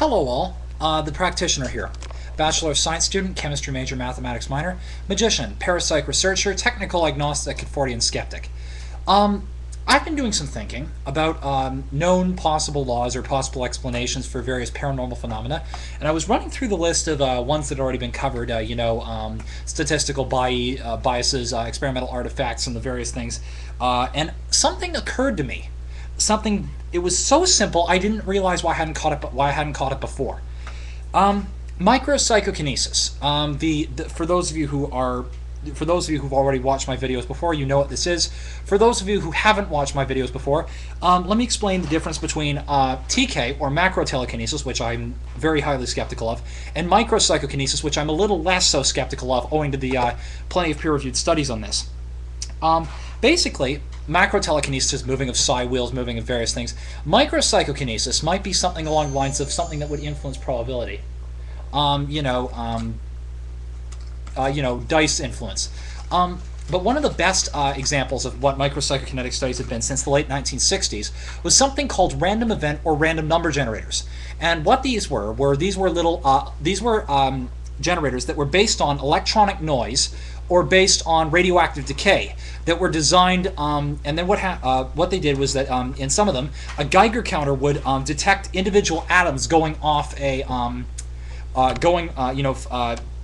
Hello all, uh, the practitioner here. Bachelor of Science student, chemistry major, mathematics minor, magician, parapsych researcher, technical agnostic, Fortean skeptic. Um, I've been doing some thinking about um, known possible laws or possible explanations for various paranormal phenomena, and I was running through the list of uh, ones that had already been covered. Uh, you know, um, statistical bi- uh, biases, uh, experimental artifacts, and the various things. Uh, and something occurred to me. Something. It was so simple, I didn't realize why I hadn't caught it. Why I hadn't caught it before. Um, micropsychokinesis. Um, the, the for those of you who are for those of you who've already watched my videos before, you know what this is. For those of you who haven't watched my videos before, um, let me explain the difference between uh, TK, or macro telekinesis, which I'm very highly skeptical of, and micropsychokinesis, which I'm a little less so skeptical of, owing to the uh, plenty of peer-reviewed studies on this. Um, basically, macro telekinesis is moving of psi wheels, moving of various things. Micropsychokinesis might be something along the lines of something that would influence probability. Um, you know, um, uh, you know, dice influence. Um, but one of the best uh, examples of what micropsychokinetic studies have been since the late 1960s was something called random event or random number generators. And what these were were these were little uh, these were um, generators that were based on electronic noise or based on radioactive decay that were designed. Um, and then what ha- uh, what they did was that um, in some of them, a Geiger counter would um, detect individual atoms going off a um, uh, going uh, you know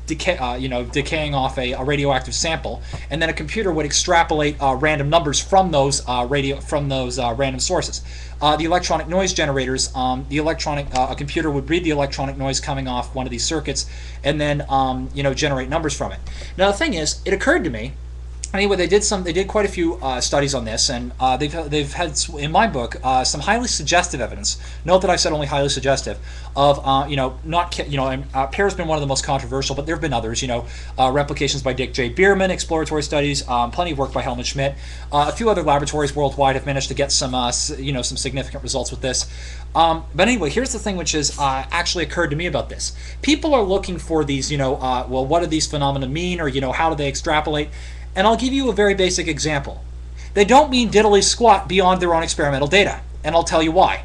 decay, uh, you know, decaying off a, a, radioactive sample, and then a computer would extrapolate uh, random numbers from those uh, radio from those uh, random sources. Uh, the electronic noise generators, um, the electronic a computer would read the electronic noise coming off one of these circuits, and then um, you know generate numbers from it. Now the thing is, it occurred to me anyway, they did some. They did quite a few uh, studies on this, and uh, they've they've had in my book uh, some highly suggestive evidence. Note that I said only highly suggestive of uh, you know not you know uh, PEAR's been one of the most controversial, but there have been others. You know, uh, replications by Dick J. Bierman, exploratory studies, um, plenty of work by Helmut Schmidt. a few other laboratories worldwide have managed to get some you know some significant results with this. Um, but anyway, here's the thing which has actually occurred to me about this. People are looking for these, you know, well, what do these phenomena mean, or you know, how do they extrapolate? And I'll give you a very basic example. They don't mean diddly squat beyond their own experimental data, and I'll tell you why.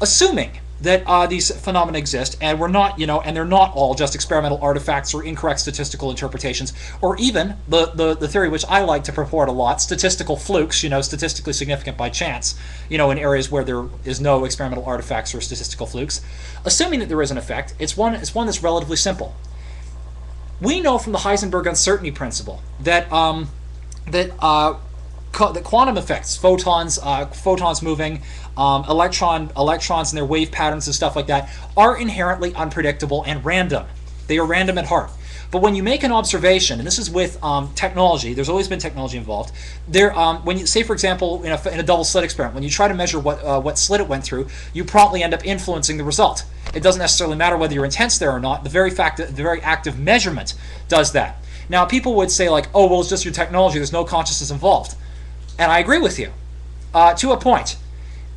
Assuming that uh, these phenomena exist, and we're not, you know, and they're not all just experimental artifacts or incorrect statistical interpretations, or even the, the, the theory which I like to purport a lot, statistical flukes, you know, statistically significant by chance, you know, in areas where there is no experimental artifacts or statistical flukes. Assuming that there is an effect, it's one, it's one that's relatively simple we know from the Heisenberg uncertainty principle that um, that uh, the quantum effects, photons, uh, photons moving, um, electron electrons and their wave patterns and stuff like that, are inherently unpredictable and random. They are random at heart. But when you make an observation, and this is with um, technology, there's always been technology involved. There, um, when you say, for example, in a, in a, double slit experiment, when you try to measure what uh, what slit it went through, you promptly end up influencing the result. It doesn't necessarily matter whether you're intense there or not. The very fact that the very act of measurement does that. Now, people would say like, "Oh, well, it's just your technology. There's no consciousness involved," and I agree with you uh, to a point.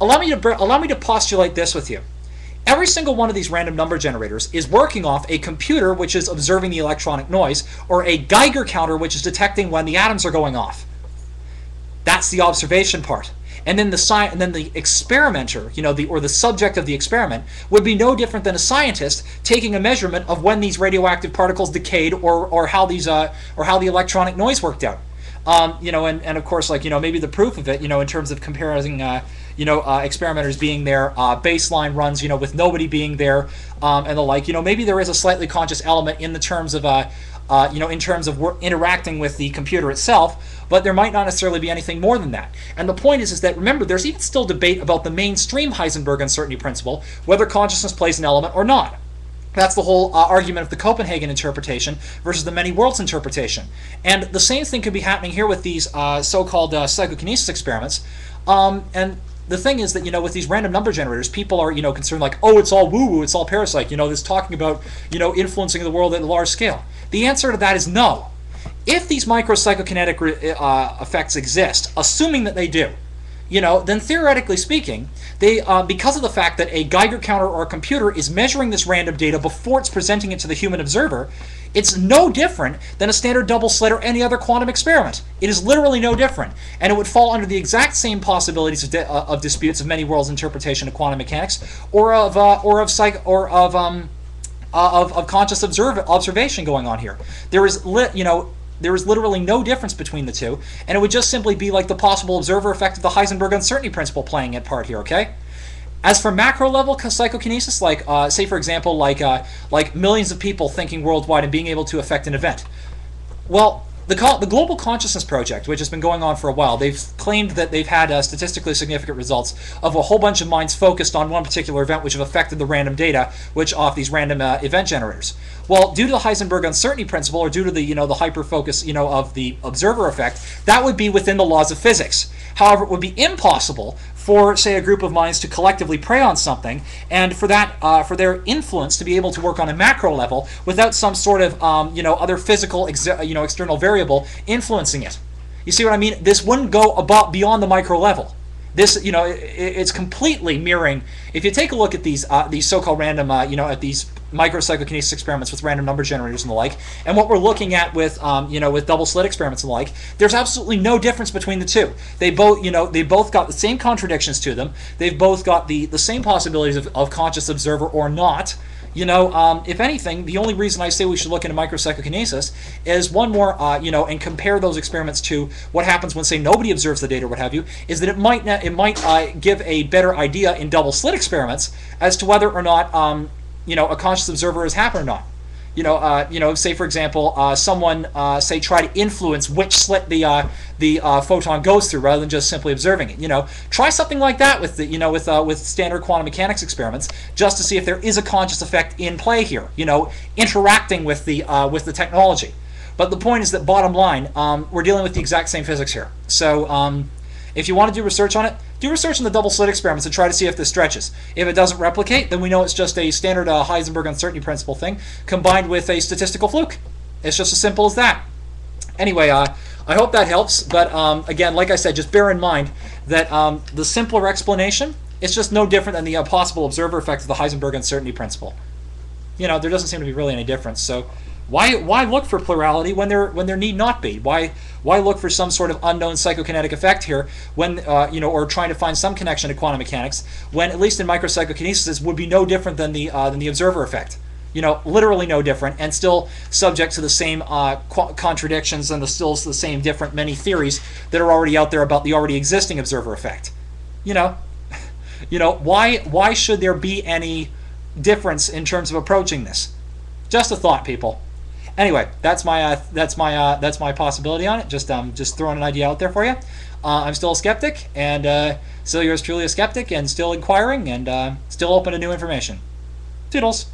Allow me to allow me to postulate this with you. Every single one of these random number generators is working off a computer which is observing the electronic noise, or a Geiger counter which is detecting when the atoms are going off. That's the observation part. And then the sci- and then the experimenter, you know, the or the subject of the experiment would be no different than a scientist taking a measurement of when these radioactive particles decayed or or how these uh, or how the electronic noise worked out. Um, you know, and, and of course, like you know, maybe the proof of it, you know, in terms of comparing uh, you know, uh, experimenters being there, uh, baseline runs, you know, with nobody being there, um, and the like. You know, maybe there is a slightly conscious element in the terms of, uh, uh you know, in terms of interacting with the computer itself, but there might not necessarily be anything more than that. And the point is, is that remember, there's even still debate about the mainstream Heisenberg uncertainty principle, whether consciousness plays an element or not. That's the whole uh, argument of the Copenhagen interpretation versus the many worlds interpretation. And the same thing could be happening here with these uh, so-called uh, psychokinesis experiments. Um, and the thing is that you know with these random number generators people are you know concerned like oh it's all woo woo it's all parasite you know this talking about you know influencing the world at a large scale. The answer to that is no. If these micro psychokinetic uh, effects exist assuming that they do you know, then theoretically speaking, they uh, because of the fact that a Geiger counter or a computer is measuring this random data before it's presenting it to the human observer, it's no different than a standard double slit or any other quantum experiment. It is literally no different, and it would fall under the exact same possibilities of, di- uh, of disputes of many worlds interpretation of quantum mechanics, or of uh, or of psych or of um, uh, of, of conscious observe- observation going on here. There is you know, there is literally no difference between the two, and it would just simply be like the possible observer effect of the Heisenberg uncertainty principle playing its part here. Okay. As for macro level psychokinesis, like uh, say for example, like uh, like millions of people thinking worldwide and being able to affect an event. Well, the, the Global Consciousness Project, which has been going on for a while, they've claimed that they've had uh, statistically significant results of a whole bunch of minds focused on one particular event, which have affected the random data, which off these random uh, event generators. Well, due to the Heisenberg uncertainty principle, or due to the you know the hyper focus you know of the observer effect, that would be within the laws of physics. However, it would be impossible for say a group of minds to collectively pray on something and for that uh, for their influence to be able to work on a macro level without some sort of um, you know other physical ex- you know external variable influencing it. You see what i mean? This wouldn't go about beyond the micro level. This you know it, it's completely mirroring if you take a look at these uh, these so-called random uh, you know at these micropsychokinesis experiments with random number generators and the like, and what we're looking at with um, you know with double slit experiments and the like, there's absolutely no difference between the two. They both you know they both got the same contradictions to them. They've both got the the same possibilities of, of conscious observer or not. You know, um, if anything, the only reason I say we should look into micropsychokinesis is one more, uh, you know, and compare those experiments to what happens when, say, nobody observes the data, or what have you, is that it might it might uh, give a better idea in double slit experiments as to whether or not um, you know a conscious observer has happened or not. You know, uh, you know, say for example, uh, someone uh, say try to influence which slit the uh, the uh, photon goes through rather than just simply observing it. You know, try something like that with the you know with uh, with standard quantum mechanics experiments just to see if there is a conscious effect in play here. You know, interacting with the with the technology. But the point is that bottom line, um, we're dealing with the exact same physics here. So um, if you want to do research on it, do research on the double slit experiments and try to see if this stretches. If it doesn't replicate, then we know it's just a standard uh, Heisenberg uncertainty principle thing combined with a statistical fluke. It's just as simple as that. Anyway, uh, I hope that helps. But um, again, like I said, just bear in mind that um, the simpler explanation it's just no different than the uh, possible observer effect of the Heisenberg uncertainty principle. You know, there doesn't seem to be really any difference. So why why look for plurality when there when there need not be? Why why look for some sort of unknown psychokinetic effect here when uh, you know or trying to find some connection to quantum mechanics when at least in micropsychokinesis would be no different than the uh, than the observer effect. You know, literally no different, and still subject to the same uh, contradictions and the still the same different many theories that are already out there about the already existing observer effect. You know, you know why why should there be any difference in terms of approaching this? Just a thought, people anyway, that's my uh, that's my uh, that's my possibility on it. Just um just throwing an idea out there for you. Uh, I'm still a skeptic, and uh, still yours truly a skeptic, and still inquiring, and uh, still open to new information. Toodles.